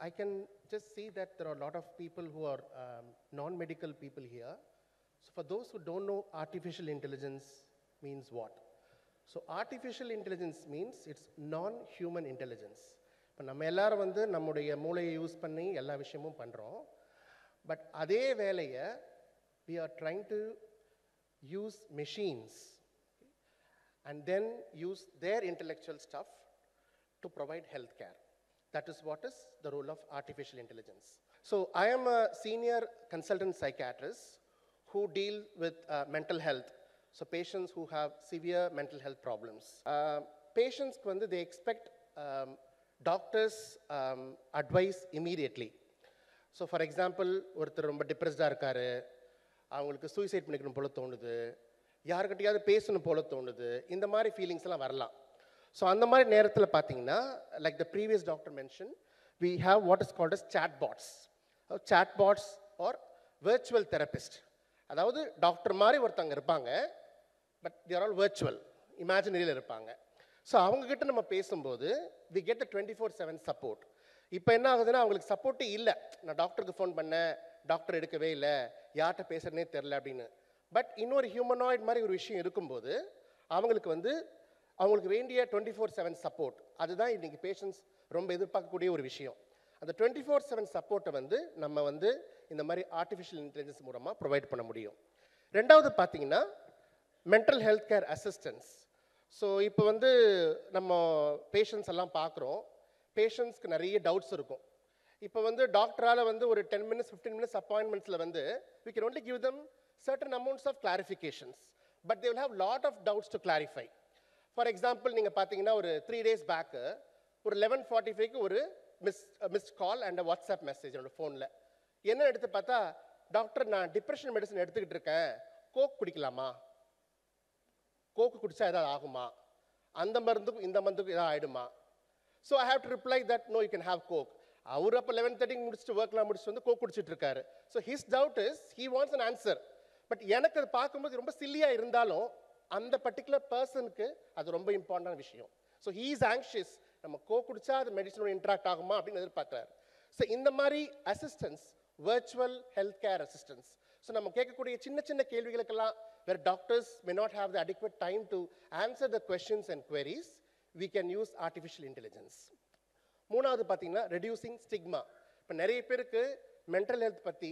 I can just see that there are a lot of people who are um, non-medical people here. So for those who don't know, artificial intelligence means what? So artificial intelligence means it's non-human intelligence. இப்போ நம்ம எல்லாரும் வந்து நம்முடைய மூளையை use பண்ணி எல்லா விஷயமும் பண்ணுறோம் பட் அதே வேலையை we are trying to use machines and then use their intellectual stuff to provide health care. That is what is the role of artificial intelligence. So I am a senior consultant psychiatrist who deal with uh, mental health. So patients who have severe mental health problems. Uh, patients, வந்து they expect um, doctors' um, advice immediately. So for example ஒருத்தர் ரொம்ப டிப்ரெஸ்டாக இருக்காரு அவங்களுக்கு suicide பண்ணிக்கணும் போல தோணுது யாருக்கிட்டையாவது பேசணும் போல தோணுது இந்த மாதிரி ஃபீலிங்ஸ் எல்லாம் வரலாம் ஸோ அந்த மாதிரி நேரத்தில் பார்த்தீங்கன்னா like the previous doctor mention we have what is called as chat bots chat bots are virtual therapist அதாவது டாக்டர் மாதிரி ஒருத்தவங்க இருப்பாங்க பட் தேர் ஆல் வேர்ச்சுவல் இமேஜினரியில் இருப்பாங்க. ஸோ அவங்கக்கிட்ட நம்ம பேசும்போது we get the twenty four seven support இப்போ என்ன ஆகுதுன்னா அவங்களுக்கு சப்போர்ட்டே இல்லை. நான் டாக்டருக்கு ஃபோன் பண்ணேன் டாக்டர் எடுக்கவே இல்லை யார்கிட்ட பேசுறதுனே தெரில அப்படின்னு. பட் இன்னொரு ஹியூமனாய்ட் மாதிரி ஒரு விஷயம் இருக்கும்போது அவங்களுக்கு வந்து அவங்களுக்கு வேண்டிய டுவெண்ட்டி ஃபோர் செவன் சப்போர்ட் அதுதான் இன்றைக்கி பேஷண்ட்ஸ் ரொம்ப எதிர்பார்க்கக்கூடிய ஒரு விஷயம். அந்த டுவெண்ட்டி ஃபோர் செவன் சப்போர்ட்டை வந்து நம்ம வந்து இந்த மாதிரி ஆர்டிஃபிஷியல் இன்டெலிஜென்ஸ் மூலமாக ப்ரொவைட் பண்ண முடியும். ரெண்டாவது பார்த்தீங்கன்னா mental health care assistance so இப்போ வந்து நம்ம பேஷண்ட்ஸ் எல்லாம் பார்க்குறோம். பேஷண்ட்ஸ்க்கு நிறைய டவுட்ஸ் இருக்கும். இப்போ வந்து டாக்டரால் வந்து ஒரு டென் மினிட்ஸ் ஃபிஃப்டீன் மினிட்ஸ் அப்பாயின்மெண்ட்ஸில் வந்து we can only give them certain amounts of clarifications but they will have lot of doubts to clarify for example நீங்கள் பார்த்தீங்கன்னா ஒரு த்ரீ டேஸ் பேக்கு ஒரு லெவன் ஃபார்ட்டி ஃபைவ்க்கு ஒரு miss missed call and WhatsApp message என்னோட ஃபோனில் என்ன எடுத்து பார்த்தா டாக்டர் நான் டிப்ரெஷன் மெடிசன் எடுத்துக்கிட்டு இருக்கேன். கோக் குடிக்கலாமா? கோக்கு குடிச்சா ஏதாவது ஆகுமா? அந்த மருந்துக்கும் இந்த மருந்துக்கும் ஏதாவது ஆயிடுமா? So I have to reply that no you can have coke அவர் அப்போ லெவன் தேர்ட்டிக்கு முடிச்சுட்டு ஒர்க்லாம் முடிச்சுட்டு வந்து கோக் குடிச்சிட்டு இருக்காரு. So his doubt is he wants an answer but எனக்கு அது பார்க்கும்போது ரொம்ப சில்லியாக இருந்தாலும் அந்த பர்டிகுலர் பர்சனுக்கு அது ரொம்ப இம்பார்ட்டண்டான விஷயம். ஸோ ஹீ இஸ் ஆங்ஷியஸ் நம்ம கோ குடிச்சா அது மெடிசனோட இன்ட்ராக்ட் ஆகுமா அப்படின்னு எதிர்பார்க்குறாரு. ஸோ இந்த மாதிரி assistance virtual health care assistance so நம்ம கேட்கக்கூடிய சின்ன சின்ன கேள்விகளுக்கெல்லாம் where doctors may not have the adequate time to answer the questions and queries, we can use artificial intelligence மூணாவது பார்த்தீங்கன்னா ரெடியூசிங் ஸ்டிக்மா இப்போ நிறைய பேருக்கு மென்டல் ஹெல்த் பற்றி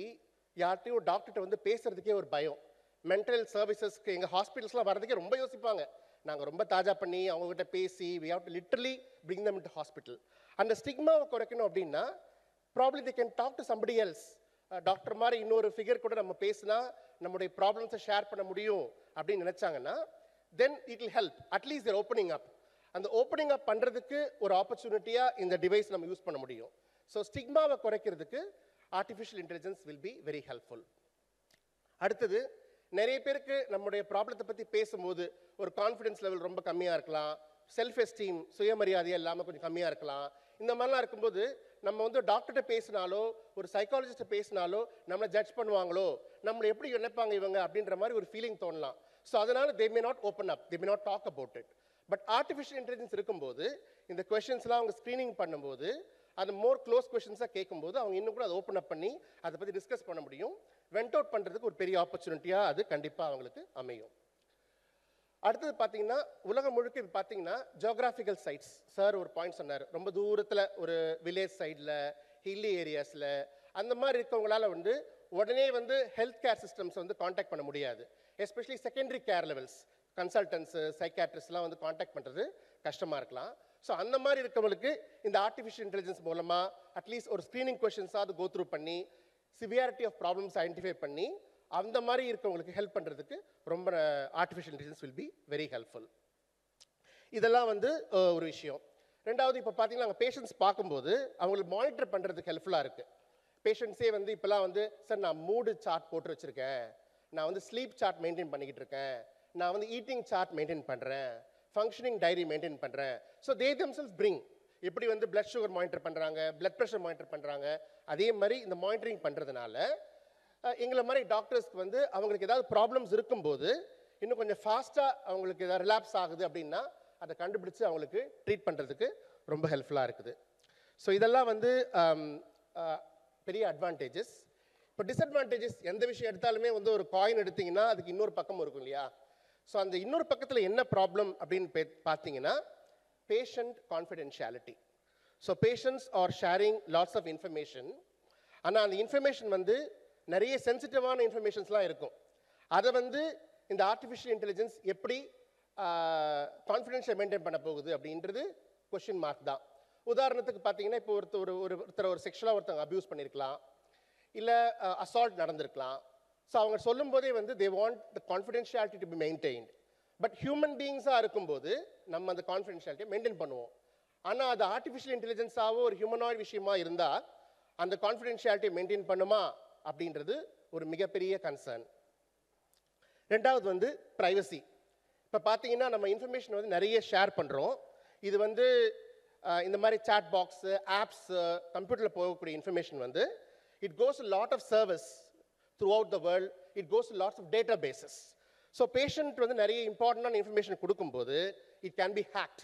யார்கிட்டயும் டாக்டர்கிட்ட வந்து பேசுறதுக்கே ஒரு பயம். மென்டல் சர்வீசஸ்க்கு எங்கள் ஹாஸ்பிட்டல்ஸ்லாம் வரதுக்கே ரொம்ப யோசிப்பாங்க. நாங்கள் ரொம்ப தாஜா பண்ணி அவங்ககிட்ட பேசி we have to literally bring them to hospital அந்த ஸ்டிக்மாவை குறைக்கணும் அப்படின்னா probably they can talk to somebody else doctor மாதிரி இன்னொரு ஃபிகர் கூட நம்ம பேசினா நம்முடைய ப்ராப்ளம்ஸை ஷேர் பண்ண முடியும் அப்படின்னு நினச்சாங்கன்னா then it will help at least their opening up அந்த ஓப்பனிங் அப் பண்ணுறதுக்கு ஒரு ஆப்பர்ச்சுனிட்டியாக இந்த டிவைஸ் நம்ம யூஸ் பண்ண முடியும். ஸோ ஸ்டிக்மாவை குறைக்கிறதுக்கு artificial intelligence will be very helpful அடுத்தது நிறைய பேருக்கு நம்முடைய ப்ராப்ளத்தை பற்றி பேசும்போது ஒரு கான்ஃபிடென்ஸ் லெவல் ரொம்ப கம்மியாக இருக்கலாம். செல்ஃப் எஸ்டீம் சுயமரியாதை இல்லாமல் கொஞ்சம் கம்மியாக இருக்கலாம். இந்த மாதிரிலாம் இருக்கும்போது நம்ம வந்து டாக்டர்கிட்ட பேசினாலோ ஒரு சைக்காலஜிஸ்ட்டை பேசினாலோ நம்மளை ஜட்ஜ் பண்ணுவாங்களோ நம்மளை எப்படி நினைப்பாங்க இவங்க அப்படின்ற மாதிரி ஒரு ஃபீலிங் தோணலாம். ஸோ அதனால் they may not open up they may not talk about it but artificial intelligence இருக்கும்போது இந்த கொஷின்ஸ்லாம் அவங்க ஸ்க்ரீனிங் பண்ணும்போது அந்த மோர் க்ளோஸ் கொஷின்ஸாக கேட்கும்போது அவங்க இன்னும் கூட அதை ஓப்பன் அப் பண்ணி அதை பற்றி டிஸ்கஸ் பண்ண முடியும். வெண்ட் அவுட் பண்ணுறதுக்கு ஒரு பெரிய ஆப்பர்ச்சுனிட்டியாக அது கண்டிப்பாக அவங்களுக்கு அமையும். அடுத்தது பார்த்தீங்கன்னா உலகம் முழுக்க இப்போ பார்த்தீங்கன்னா ஜியோகிராஃபிக்கல் சைட்ஸ் சார் ஒரு பாயிண்ட் சொன்னார். ரொம்ப தூரத்தில் ஒரு வில்லேஜ் சைடில் ஹில்லி ஏரியாஸில் அந்த மாதிரி இருக்கவங்களால வந்து உடனே வந்து ஹெல்த் கேர் சிஸ்டம்ஸ் வந்து காண்டாக்ட் பண்ண முடியாது. Especially secondary care levels consultants சைக்காட்ரிஸ்ட்லாம் வந்து காண்டாக்ட் பண்ணுறது கஷ்டமாக இருக்கலாம். ஸோ அந்த மாதிரி இருக்கவங்களுக்கு இந்த ஆர்டிஃபிஷியல் இன்டெலிஜென்ஸ் மூலமாக அட்லீஸ்ட் ஒரு ஸ்க்ரீனிங் கொஷின்ஸாவது கோத்ரூ பண்ணி சிவியாரிட்டி ஆஃப் ப்ராப்ளம்ஸ் ஐடென்டிஃபை பண்ணி அந்த மாதிரி இருக்கவங்களுக்கு ஹெல்ப் பண்ணுறதுக்கு ரொம்ப artificial intelligence will be very helpful இதெல்லாம் வந்து ஒரு விஷயம். ரெண்டாவது இப்போ பார்த்தீங்கன்னா நாங்கள் பேஷண்ட்ஸ் பார்க்கும்போது அவங்களுக்கு மானிட்டர் பண்ணுறதுக்கு ஹெல்ப்ஃபுல்லாக இருக்குது பேஷண்ட்ஸே வந்து இப்போலாம் வந்து சார் நான் மூடு சார்ட் போட்டு வச்சுருக்கேன். நான் வந்து ஸ்லீப் சார்ட் மெயின்டைன் பண்ணிக்கிட்டு இருக்கேன். நான் வந்து ஈட்டிங் சார்ட் மெயின்டைன் பண்ணுறேன் ஃபங்க்ஷனிங் டைரி மெயின்டைன் பண்ணுறேன் ஸோ தே themselves பிரிங் எப்படி வந்து பிளட் சுகர் மானிட்டர் பண்ணுறாங்க பிளட் ப்ரெஷர் மானிட்டர் பண்ணுறாங்க அதே மாதிரி இந்த மானிட்டரிங் பண்ணுறதுனால எங்களை மாதிரி டாக்டர்ஸ்க்கு வந்து அவங்களுக்கு ஏதாவது ப்ராப்ளம்ஸ் இருக்கும்போது இன்னும் கொஞ்சம் ஃபாஸ்ட்டாக அவங்களுக்கு ஏதாவது ரிலாப்ஸ் ஆகுது அப்படின்னா அதை கண்டுபிடிச்சு அவங்களுக்கு ட்ரீட் பண்ணுறதுக்கு ரொம்ப ஹெல்ப்ஃபுல்லாக இருக்குது. ஸோ இதெல்லாம் வந்து பெரிய அட்வான்டேஜஸ் இப்போ டிஸ்அட்வான்டேஜஸ் எந்த விஷயம் எடுத்தாலுமே வந்து ஒரு காயின் எடுத்தீங்கன்னா அதுக்கு இன்னொரு பக்கம் இருக்கும் இல்லையா? ஸோ அந்த இன்னொரு பக்கத்தில் என்ன ப்ராப்ளம் அப்படின்னு பார்த்தீங்கன்னா patient confidentiality so patients are sharing lots of information ஆனால் அந்த இன்ஃபர்மேஷன் வந்து நிறைய சென்சிட்டிவான இன்ஃபர்மேஷன்ஸ்லாம் இருக்கும். அதை வந்து இந்த ஆர்டிஃபிஷியல் இன்டெலிஜென்ஸ் எப்படி கான்ஃபிடென்ஷியல் மெயின்டைன் பண்ண போகுது அப்படின்றது கொஷின் மார்க் தான். உதாரணத்துக்கு பார்த்தீங்கன்னா இப்போ ஒருத்தர் ஒரு ஒரு ஒருத்தர் ஒரு செக்ஷுவலாக ஒருத்தவங்க அப்யூஸ் பண்ணியிருக்கலாம் இல்லை அசால்ட் நடந்திருக்கலாம். ஸோ அவங்க சொல்லும்போதே வந்து they want the confidentiality to be maintained but human பீயிங்ஸாக இருக்கும்போது நம்ம அந்த கான்ஃபிடென்ஷியாலிட்டியை மெயின்டைன் பண்ணுவோம். ஆனால் அது ஆர்டிஃபிஷியல் இன்டெலிஜென்ஸாவோ ஒரு ஹியூமனாய்ட் விஷயமா இருந்தால் அந்த கான்ஃபிடென்ஷியாலிட்டியை மெயின்டைன் பண்ணுமா அப்படின்றது ஒரு மிகப்பெரிய கன்சர்ன் ரெண்டாவது வந்து ப்ரைவசி இப்போ பார்த்தீங்கன்னா நம்ம இன்ஃபர்மேஷன் வந்து நிறைய ஷேர் பண்ணுறோம் இது வந்து இந்த மாதிரி சாட் பாக்ஸு ஆப்ஸு கம்ப்யூட்டரில் போகக்கூடிய இன்ஃபர்மேஷன் வந்து it goes lot of service throughout the world it goes lots of databases so patient வந்து நிறைய இம்பார்ட்டண்டான இன்ஃபர்மேஷன் கொடுக்கும்போது it can be hacked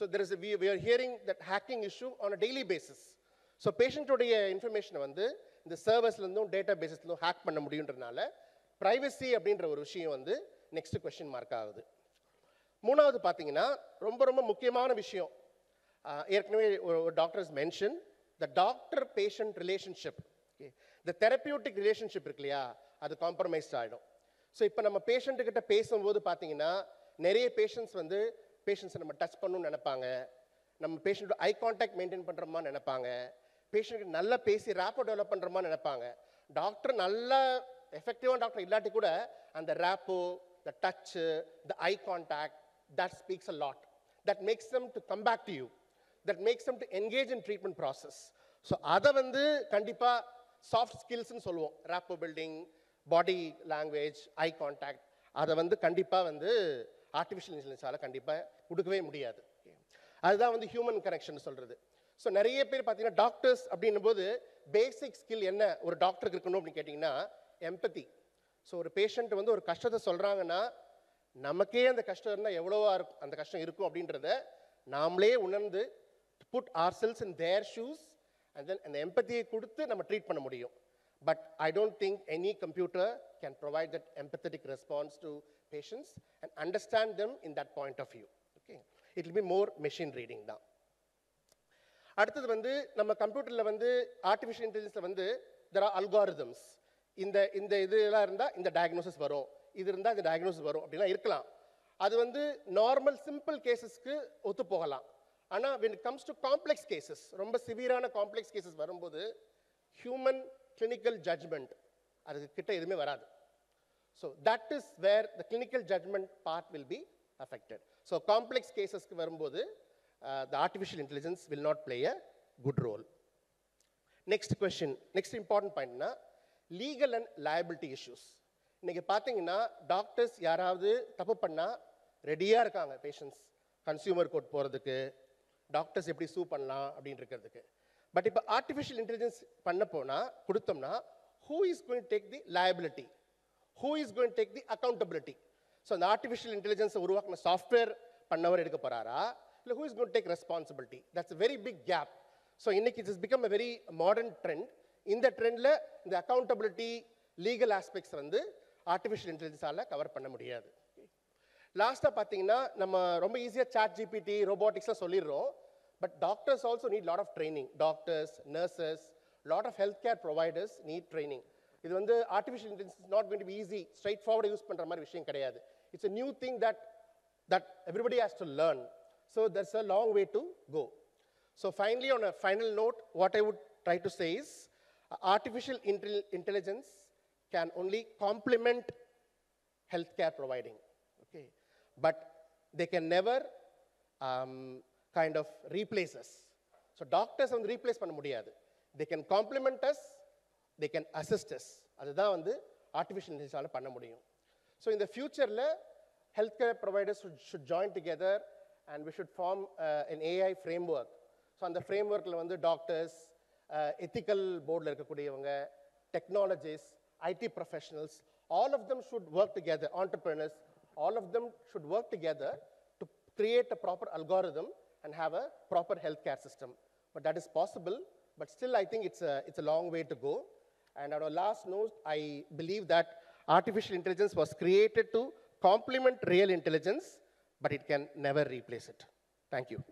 so there is we we are hearing that hacking issue on a daily basis so பேஷண்ட்டுடைய இன்ஃபர்மேஷனை வந்து இந்த சர்வர்ஸ்லேருந்தும் data பேசஸ்லேருந்தும் hack பண்ண முடியுன்றனால privacy அப்படின்ற ஒரு விஷயம் வந்து நெக்ஸ்ட் கொஷின் மார்க் ஆகுது. மூணாவது பார்த்தீங்கன்னா ரொம்ப ரொம்ப முக்கியமான விஷயம். ஏற்கனவே ஒரு doctors mention the doctor patient relationship இந்த தெரப்பியூட்டிக் ரிலேஷன்ஷிப் இருக்கு இல்லையா? அது காம்ப்ரமைஸ்ட் ஆகிடும் ஸோ இப்போ நம்ம பேஷண்ட்டுக்கிட்ட கிட்ட பேசும்போது பார்த்தீங்கன்னா நிறைய பேஷண்ட்ஸ் வந்து பேஷண்ட்ஸை நம்ம டச் பண்ணணும்னு நினைப்பாங்க. நம்ம பேஷண்ட் ஐ கான்டாக்ட் மெயின்டைன் பண்ணுறோமா நினைப்பாங்க. பேஷண்ட்டுக்கு நல்லா பேசி ரேப்போ டெவலப் பண்ணுறோமா நினைப்பாங்க. டாக்டர் நல்லா எஃபெக்டிவான டாக்டர் இல்லாட்டி கூட அந்த rapport the touch the eye contact that speaks a lot that makes them to come back to you that makes them to engage in treatment process so அதை வந்து கண்டிப்பாக soft ஸ்கில்ஸ்னு சொல்லுவோம். Rapport building body language eye contact அதை வந்து கண்டிப்பாக வந்து artificial இன்டெலிஜென்ஸால் கண்டிப்பாக கொடுக்கவே முடியாது. அதுதான் வந்து ஹியூமன் கனெக்ஷன் சொல்கிறது ஸோ நிறைய பேர் பார்த்தீங்கன்னா டாக்டர்ஸ் அப்படின்னும் போது பேசிக் ஸ்கில் என்ன ஒரு டாக்டருக்கு இருக்கணும் அப்படின்னு கேட்டிங்கன்னா எம்பத்தி ஸோ ஒரு பேஷண்ட் வந்து ஒரு கஷ்டத்தை சொல்கிறாங்கன்னா நமக்கே அந்த கஷ்டம் இருந்தால் எவ்வளோவா இருக்கும் அந்த கஷ்டம் இருக்கும் அப்படின்றத நாமளே உணர்ந்து put ourselves in their shoes and then அந்த எம்பத்தியை கொடுத்து நம்ம ட்ரீட் பண்ண முடியும். But I don't think any computer can provide that empathetic response to patients and understand them in that point of view okay it will be more machine reading தான் அடுத்தது வந்து நம்ம கம்ப்யூட்டரில் வந்து ஆர்டிஃபிஷியல் இன்டெலிஜென்ஸில் வந்து தெர் ஆர் அல்காரிதம்ஸ் இந்த இந்த இதெல்லாம் இருந்தால் இந்த டயக்னோசிஸ் வரும். இது இருந்தால் இந்த டயக்னோசிஸ் வரும். அப்படிலாம் இருக்கலாம். அது வந்து நார்மல் சிம்பிள் கேசஸ்க்கு ஒத்து போகலாம். ஆனால் when it comes to complex cases ரொம்ப சிவியரான காம்ப்ளெக்ஸ் கேசஸ் வரும்போது ஹியூமன் கிளினிக்கல் ஜட்ஜ்மெண்ட் அதுக்கு கிட்ட எதுவுமே வராது. So that is where the clinical judgement part will be affected so complex கேசஸ்க்கு வரும்போது the artificial intelligence will not play a good role next question next important பாயிண்ட்னா legal and liability issues இன்னைக்கு பார்த்தீங்கன்னா doctors யாராவது தப்பு பண்ணால் ரெடியாக இருக்காங்க patients consumer court போகிறதுக்கு doctors எப்படி சூ பண்ணலாம் அப்படின்னு இருக்கிறதுக்கு. பட் இப்போ ஆர்டிஃபிஷியல் இன்டெலிஜென்ஸ் பண்ண போனால் கொடுத்தோம்னா who is going take the liability who is going take the accountability so அந்த ஆர்டிஃபிஷியல் இன்டெலிஜென்ஸை உருவாக்கின சாஃப்ட்வேர் பண்ணவர் எடுக்க போகிறாரா இல்லை who is gonna take responsibility that's very big gap so இன்னைக்கு it is become a very modern trend இந்த ட்ரெண்டில் இந்த அக்கௌண்டபிலிட்டி லீகல் ஆஸ்பெக்ட்ஸ் வந்து ஆர்டிஃபிஷியல் இன்டெலிஜென்ஸால் கவர் பண்ண முடியாது. லாஸ்ட்டாக பார்த்தீங்கன்னா நம்ம ரொம்ப ஈஸியாக சாட் ஜிபிடி ரோபோட்டிக்ஸ்லாம் சொல்லிடுறோம். But doctors also need lot of training doctors nurses lot of health care providers need training இது வந்து artificial intelligence not going to be easy straightforward use பண்ணுற மாதிரி விஷயம் கிடையாது it's a new thing that that everybody has to learn. So there's a long way to go. So finally, on a final note, what I would try to say is uh, artificial intel- intelligence can only complement healthcare providing. Okay, but they can never um, kind of replace us. So doctors வந்து replace பண்ண முடியாது. They can complement us, they can assist us. அதுதான் வந்து artificial intelligence பண்ண முடியும். So in the futureல healthcare providers should, should join together and we should form uh, an AI framework. So அந்த ஃப்ரேம்ஒர்க்கில் வந்து doctors ethical போர்டில் இருக்கக்கூடியவங்க technologies IT professionals all of them should work together entrepreneurs all of them should work together to create a proper algorithm and have a proper healthcare system. But that is possible, but still I think it's a, it's a long way to go. And on our last note, I believe that artificial intelligence was created to complement real intelligence, but it can never replace it. Thank you.